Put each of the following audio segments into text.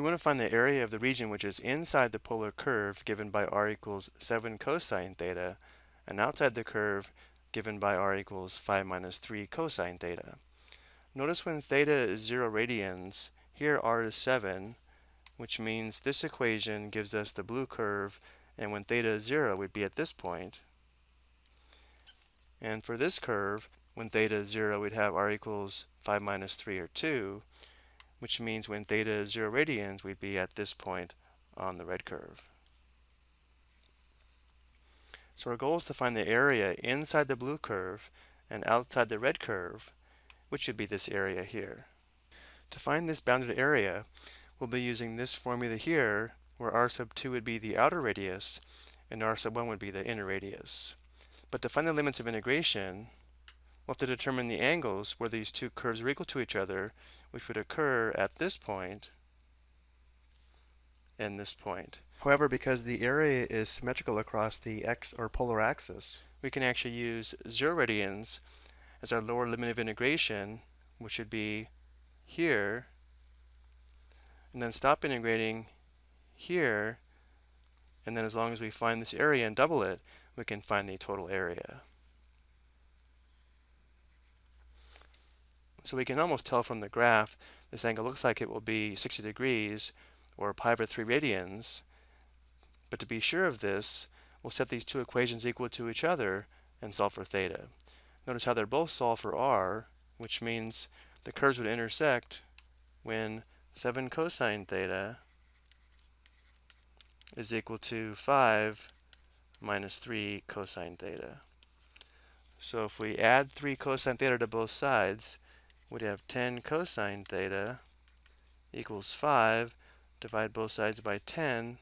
We want to find the area of the region which is inside the polar curve given by r equals 7 cosine theta and outside the curve given by r equals 5 minus 3 cosine theta. Notice when theta is 0 radians, here r is 7, which means this equation gives us the blue curve, and when theta is 0, we'd be at this point. And for this curve, when theta is 0, we'd have r equals 5 minus 3 or 2, which means when theta is 0 radians, we'd be at this point on the red curve. So our goal is to find the area inside the blue curve and outside the red curve, which would be this area here. To find this bounded area, we'll be using this formula here, where r sub 2 would be the outer radius, and r sub 1 would be the inner radius. But to find the limits of integration, we'll have to determine the angles where these two curves are equal to each other, which would occur at this point and this point. However, because the area is symmetrical across the x or polar axis, we can actually use 0 radians as our lower limit of integration, which would be here, and then stop integrating here, and then as long as we find this area and double it, we can find the total area. So we can almost tell from the graph this angle looks like it will be 60 degrees or pi over 3 radians. But to be sure of this, we'll set these two equations equal to each other and solve for theta. Notice how they're both solved for r, which means the curves would intersect when 7 cosine theta is equal to 5 minus 3 cosine theta. So if we add 3 cosine theta to both sides, we'd have 10 cosine theta equals 5. Divide both sides by 10,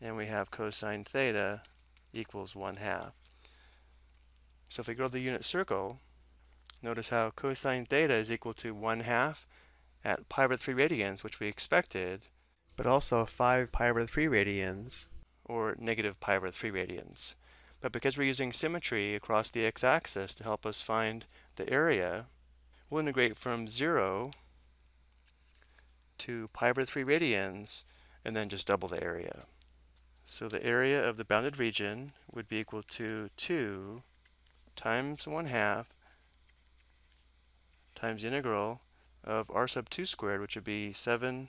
and we have cosine theta equals 1 half. So if we to the unit circle, notice how cosine theta is equal to 1 half at pi over 3 radians, which we expected, but also 5 pi over 3 radians, or negative pi over 3 radians. But because we're using symmetry across the x-axis to help us find the area, we'll integrate from 0 to pi over 3 radians, and then just double the area. So the area of the bounded region would be equal to 2 times 1 half times the integral of r sub 2 squared, which would be 7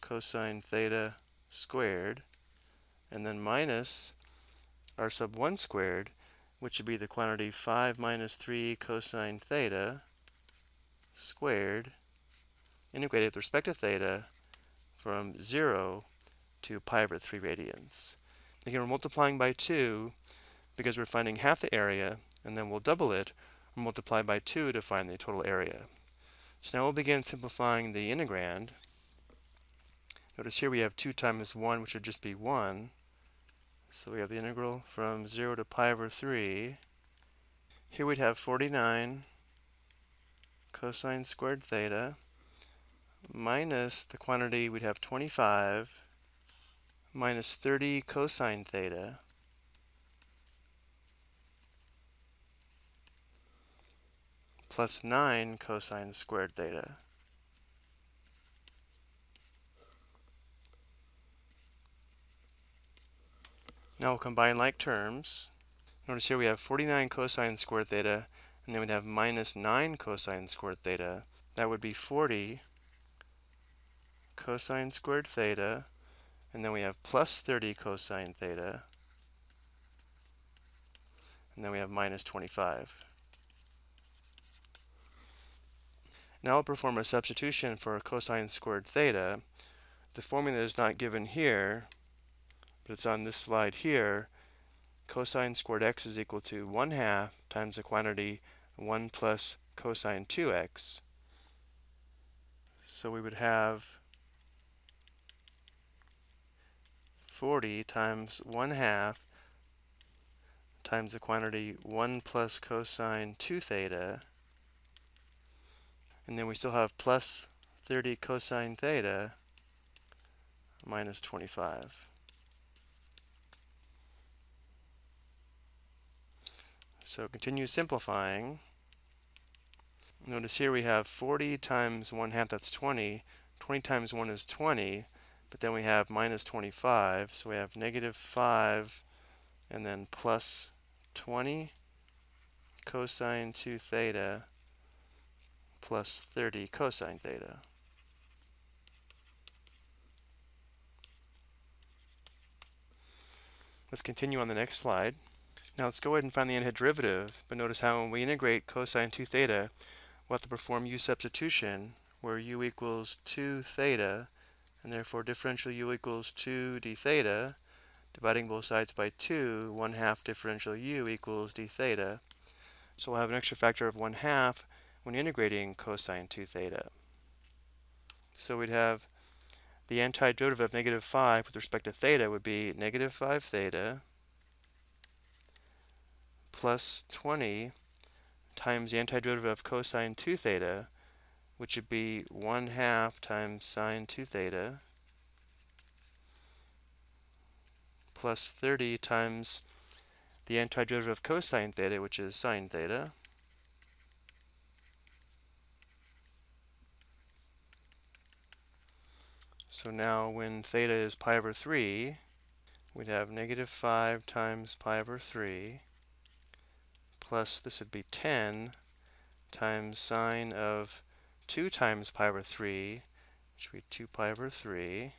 cosine theta squared, and then minus r sub 1 squared, which would be the quantity 5 minus 3 cosine theta squared integrated with respect to theta from 0 to pi over 3 radians. Again, we're multiplying by 2 because we're finding half the area, and then we'll double it or multiply by 2 to find the total area. So now we'll begin simplifying the integrand. Notice here we have 2 times 1, which would just be 1. So we have the integral from 0 to pi over 3. Here we'd have 49 cosine squared theta minus the quantity we'd have 25 minus 30 cosine theta plus 9 cosine squared theta. Now we'll combine like terms. Notice here we have 49 cosine squared theta, and then we'd have minus 9 cosine squared theta. That would be 40 cosine squared theta, and then we have plus 30 cosine theta, and then we have minus 25. Now I'll perform a substitution for cosine squared theta. The formula is not given here, but it's on this slide here, cosine squared x is equal to 1 half times the quantity 1 plus cosine 2x. So we would have 40 times 1 half times the quantity 1 plus cosine 2 theta. And then we still have plus 30 cosine theta minus 25. So continue simplifying. Notice here we have 40 times 1 half, that's 20. 20 times 1 is 20, but then we have minus 25, so we have negative 5 and then plus 20 cosine 2 theta plus 30 cosine theta. Let's continue on the next slide. Now let's go ahead and find the antiderivative, but notice how when we integrate cosine 2 theta, we'll have to perform u substitution, where u equals 2 theta, and therefore differential u equals 2 d theta, dividing both sides by 2, 1 half differential u equals d theta. So we'll have an extra factor of 1 half when integrating cosine 2 theta. So we'd have the antiderivative of negative 5 with respect to theta would be negative 5 theta plus 20 times the antiderivative of cosine 2 theta, which would be 1 half times sine 2 theta plus 30 times the antiderivative of cosine theta, which is sine theta. So now when theta is pi over 3, we'd have negative 5 times pi over 3 plus, this would be 10 times sine of 2 times pi over 3, which would be 2 pi over 3,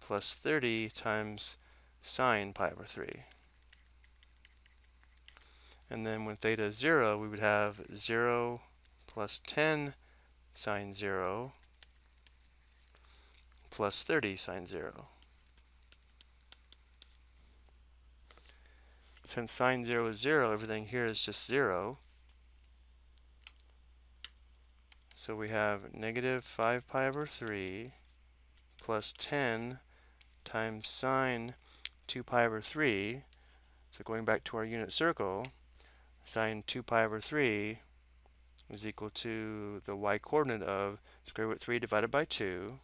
plus 30 times sine pi over 3. And then when theta is 0, we would have 0 plus 10 sine 0 plus 30 sine 0. Since sine 0 is 0, everything here is just 0. So we have negative 5 pi over 3 plus 10 times sine 2 pi over 3. So going back to our unit circle, sine 2 pi over 3 is equal to the y-coordinate of square root 3 divided by 2.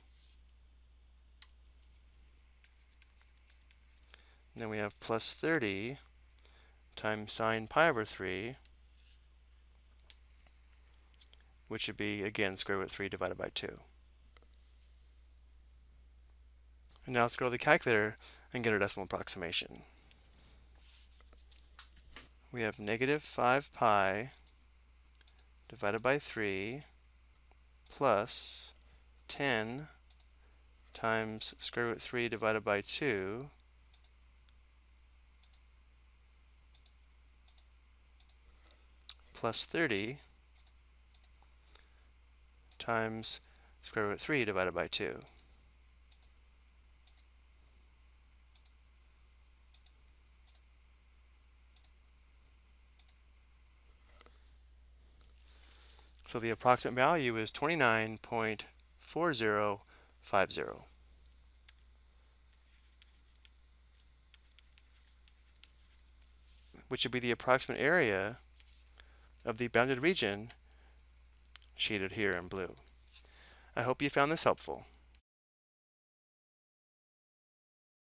And then we have plus 30 times sine pi over 3, which would be, again, square root 3 divided by 2. And now let's go to the calculator and get our decimal approximation. We have negative 5 pi divided by 3 plus 10 times square root 3 divided by 2 plus 30 times square root 3 divided by 2. So the approximate value is 29.4050, which would be the approximate area of the bounded region shaded here in blue. I hope you found this helpful.